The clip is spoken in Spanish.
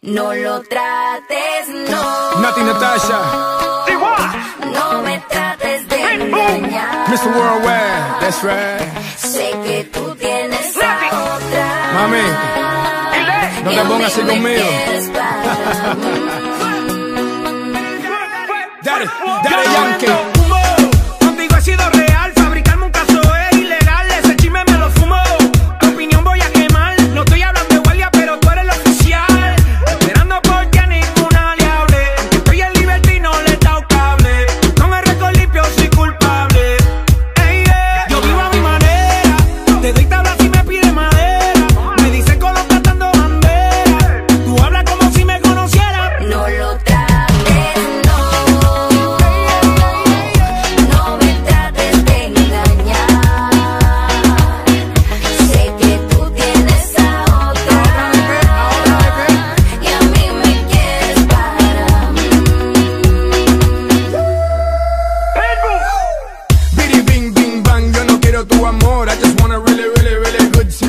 No lo trates, no. Nati Natasha, No me trates de engañar. Mr. Worldwide, that's right. Sé que tú tienes a otra. Mami, no Y te pongas así me conmigo. Daddy, Daddy Yankee. more, I just want a really, really, really good time